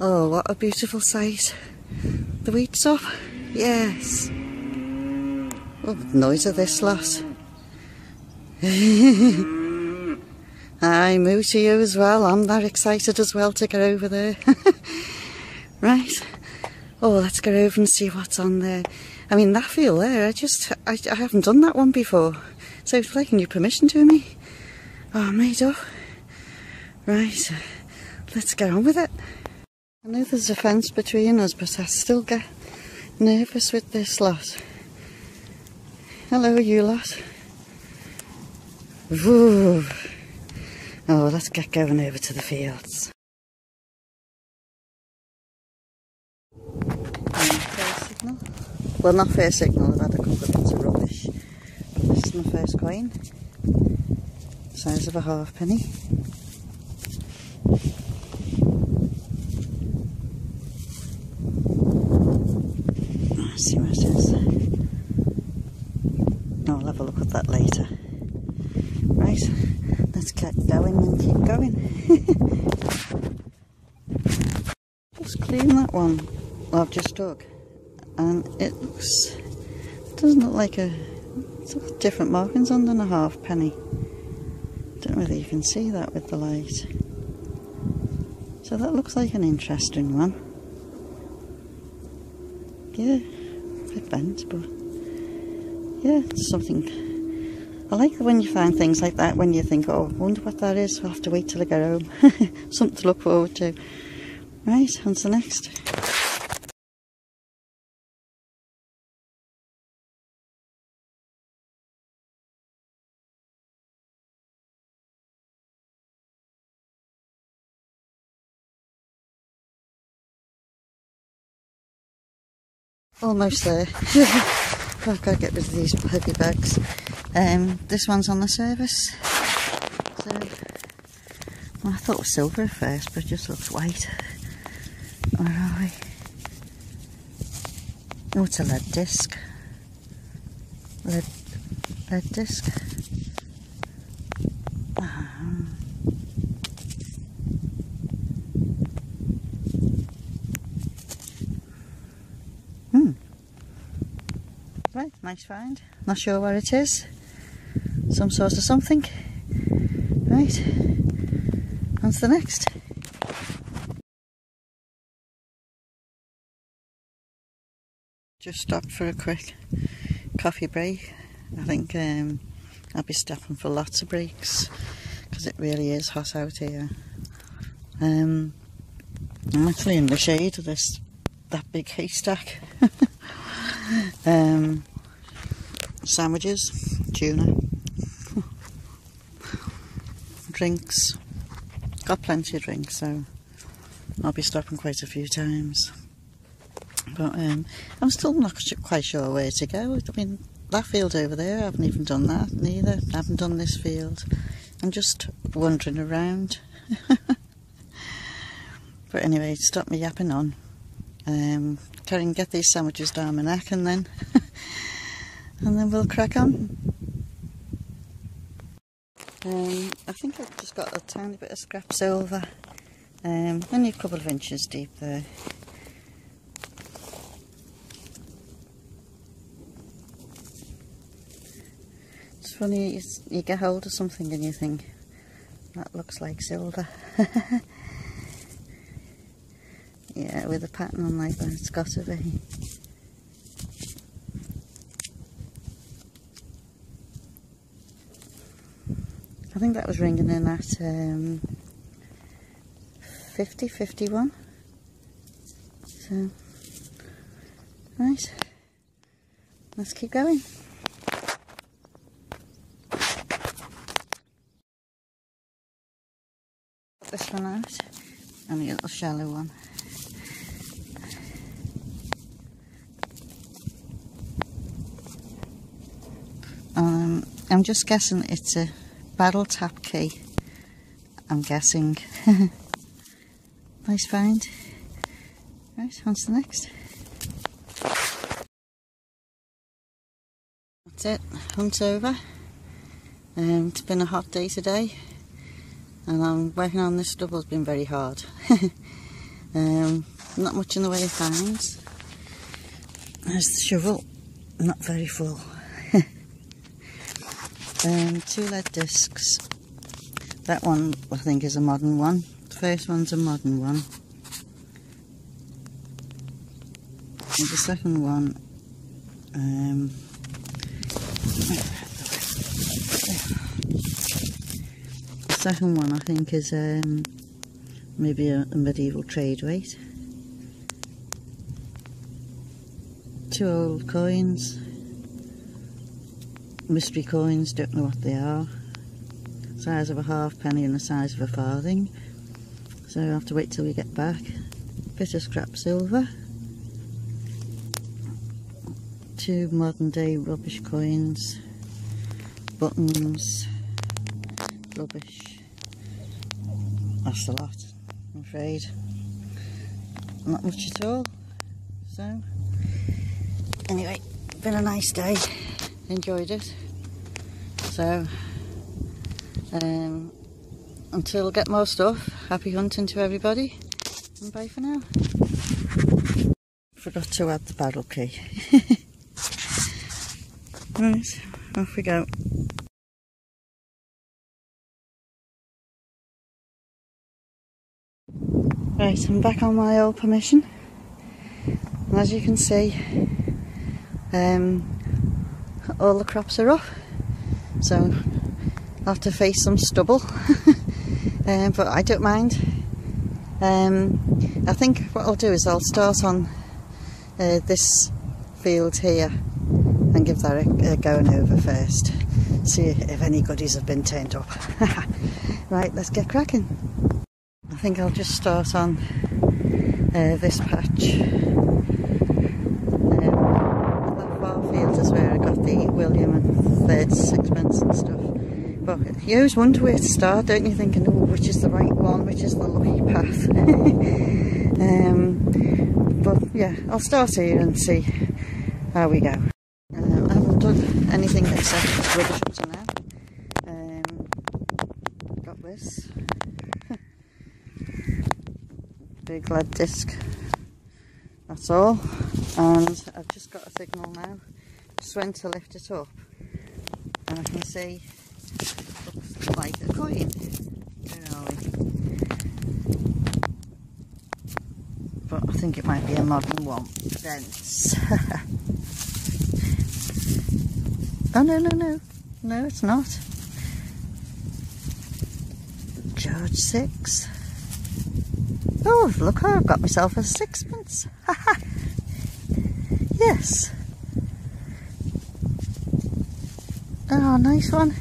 Oh, what a beautiful sight. The wheat's up. Yes. Oh, noise of this lot. I moo to you as well. I'm that excited as well to get over there. right. Oh, let's go over and see what's on there. I mean, that field there, I just, I, I haven't done that one before. So it's like a new permission to me. Oh, made up. Right. Let's get on with it. I know there's a fence between us, but I still get nervous with this lot. Hello, you lot. Woo. Oh, let's get going over to the fields. First signal. Well, not first signal, I've had a couple of bits of rubbish. But this is my first coin. Size of a halfpenny. Let's see what it is. Oh, That later. Right, let's get going and keep going. just clean that one I've just dug and it looks doesn't look like a it's got different markings on than a half penny. Don't know whether you can see that with the light. So that looks like an interesting one. Yeah, a bit bent, but yeah, something I like when you find things like that when you think, oh, I wonder what that is. I'll have to wait till I get home. Something to look forward to. Right, on to the next. Almost there. I've got to get rid of these heavy bags. Um, this one's on the service. So, well, I thought it was silver at first, but it just looks white. Where are we? Oh, it's a lead disc. Lead, lead disc. Right, nice find. Not sure where it is. Some sort of something. Right, on to the next. Just stopped for a quick coffee break. I think um, I'll be stopping for lots of breaks because it really is hot out here. Um, I'm actually in the shade of this that big haystack. um, sandwiches, tuna, drinks. Got plenty of drinks, so I'll be stopping quite a few times. But um, I'm still not quite sure where to go. I mean, that field over there, I haven't even done that neither. I haven't done this field. I'm just wandering around. but anyway, stop me yapping on. Um, try and get these sandwiches down my neck and then and then we'll crack on. Um, I think I've just got a tiny bit of scrap silver, um, only a couple of inches deep there. It's funny, you, you get hold of something and you think, that looks like silver. yeah, with a pattern on like that, it's got to be. I think that was ringing in at um, 50, 51. So, right, let's keep going. Put this one out and a little shallow one. Um, I'm just guessing it's a barrel tap key. I'm guessing. nice find. Right, on to the next. That's it, hunt's over. Um, it's been a hot day today and I'm working on this double has been very hard. Um, not much in the way of finds. There's the shovel, not very full. Um, two lead discs. That one I think is a modern one. The first one's a modern one. And the second one um, the second one I think is um, maybe a, a medieval trade weight. Two old coins, mystery coins, don't know what they are. Size of a halfpenny and the size of a farthing. So I'll have to wait till we get back. Bit of scrap silver two modern day rubbish coins, buttons, rubbish. That's a lot, I'm afraid. Not much at all. So, anyway, been a nice day. Enjoyed it. So, um, until get more stuff, happy hunting to everybody. And bye for now. Forgot to add the paddle key. Right, off we go. Right, I'm back on my old permission. And as you can see, um, all the crops are off. So I'll have to face some stubble. um, but I don't mind. Um, I think what I'll do is I'll start on uh, this field here and give that a, a going over first. See if any goodies have been turned up. right, let's get cracking. I think I'll just start on uh, this patch. Um, that far field is where I got the William and third sixpence and stuff. But you always wonder where to start, don't you? Thinking, oh, which is the right one, which is the lucky path. um, but yeah, I'll start here and see how we go Um, I haven't done anything except rubbish up to now. Um, got this big lead disc. That's all. And I've just got a signal now. Just went to lift it up, and I can see looks like a coin. But I think it might be a modern one. Thence. Oh, no, no, no. No, it's not. George six. Oh, look, I've got myself a sixpence. Ha ha! Yes. Oh, nice one.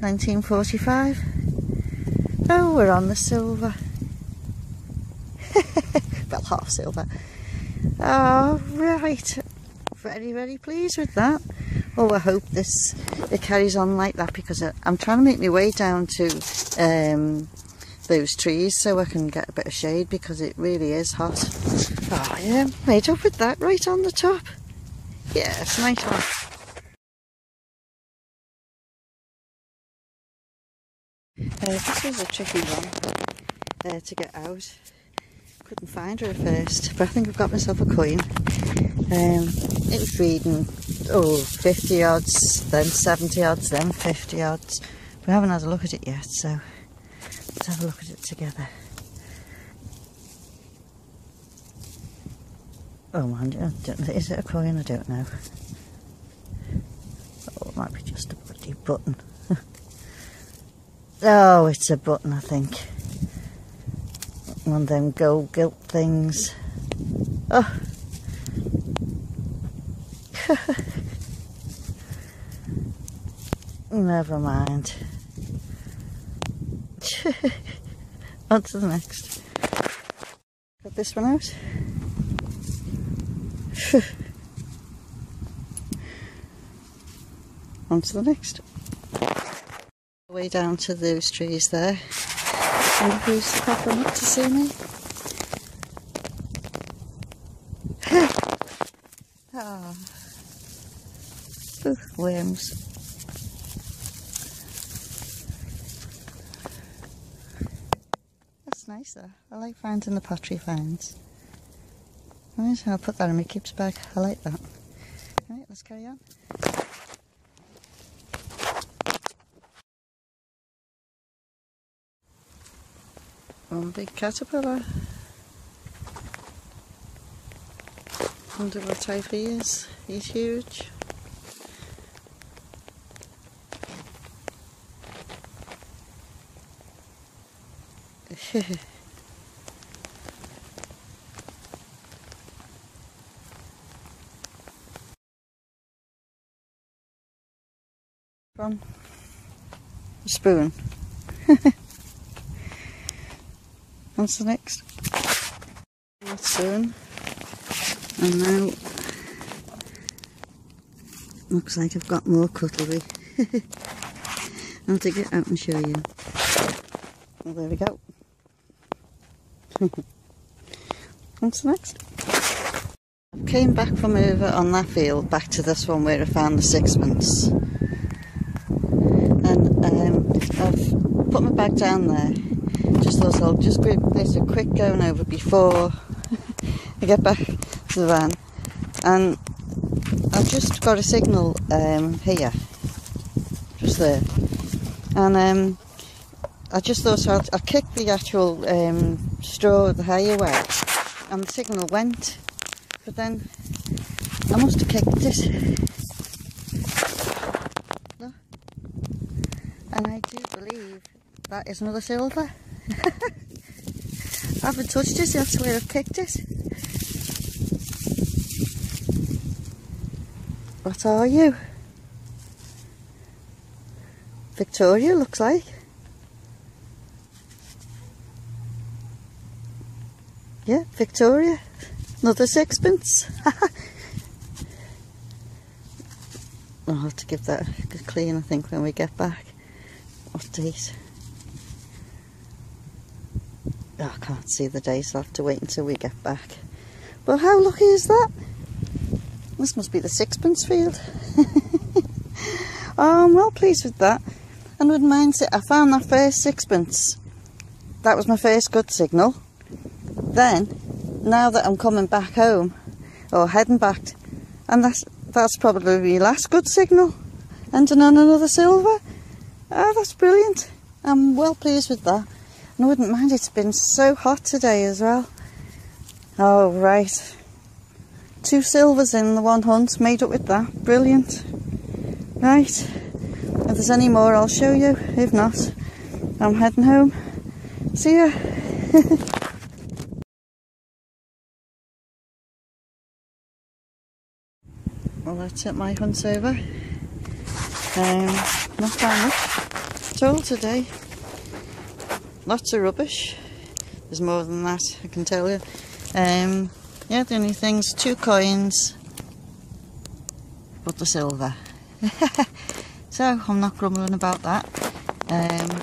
1945. Oh, we're on the silver. well, half silver. Oh, right very, very pleased with that. Oh, I hope this it carries on like that because I'm trying to make my way down to um, those trees so I can get a bit of shade because it really is hot. Oh yeah, made up with that right on the top. Yeah, it's nice one. Uh, this was a tricky one uh, to get out. Couldn't find her at first, but I think I've got myself a coin. Um, it was reading, oh, 50 odds, then 70 odds, then 50 odds. We haven't had a look at it yet, so let's have a look at it together. Oh man, is it a coin? I don't know. Oh, it might be just a bloody button. oh, it's a button, I think one of them gold gilt things. Oh. Never mind. On to the next. Got this one out. On to the next. Way down to those trees there wonder who's popping up to see me. ah, Ugh, worms. That's nice though. I like finding the pottery finds. I'll put that in my keeps bag. I like that. Right, let's carry on. One big caterpillar. Wonder what type he is. He's huge. From spoon. What's the next? Spoon. And now looks like I've got more cutlery. I'll take it out and show you. Well, there we go. What's next? I came back from over on that field back to this one where I found the sixpence. And um, I've put my bag down there. Just thought I'll just give this a quick going over before I get back to the van. And I've just got a signal um, here. Just there. And um, I just thought I'd, kick the actual um, straw the hay away and the signal went but then I must have kicked it Look. and I do believe that is another silver I haven't touched it that's where I've kicked it what are you? Victoria looks like Yeah, Victoria. Another sixpence. I'll have to give that a good clean, I think, when we get back. What date? Oh, I can't see the date, so I'll have to wait until we get back. But how lucky is that? This must be the sixpence field. oh, I'm well pleased with that. And wouldn't mind it. I found that first sixpence. That was my first good signal. Then, now that I'm coming back home, or heading back, and that's that's probably my last good signal, ending on another silver. Oh, that's brilliant. I'm well pleased with that. And I wouldn't mind, it's been so hot today as well. Oh, right. Two silvers in the one hunt, made up with that. Brilliant. Right. If there's any more, I'll show you. If not, I'm heading home. See ya. well that's it my hunt's over um, not that much at all today lots of rubbish. There's more than that I can tell you. Um, yeah the only things two coins but the silver. So I'm not grumbling about that. Um,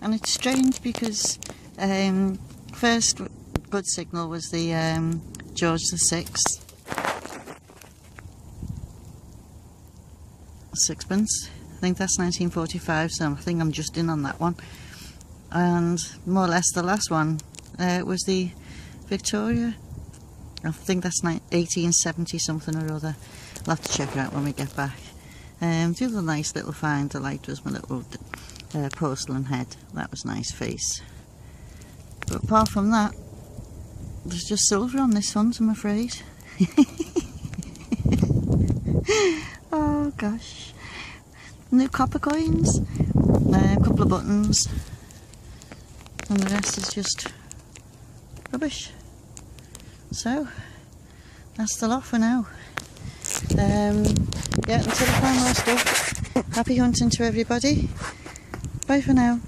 and it's strange because um, first good signal was the um, George the Sixth. Sixpence. I think that's 1945, so I think I'm just in on that one. And more or less the last one uh, was the Victoria. I think that's 1870 something or other. I'll have to check it out when we get back. Um, the other nice little find I liked was my little uh, porcelain head. That was nice face. But apart from that, there's just silver on this one, I'm afraid. oh gosh. New copper coins, uh, a couple of buttons, and the rest is just rubbish. So, that's the lot for now. Um, yeah, until I find more stuff, happy hunting to everybody. Bye for now.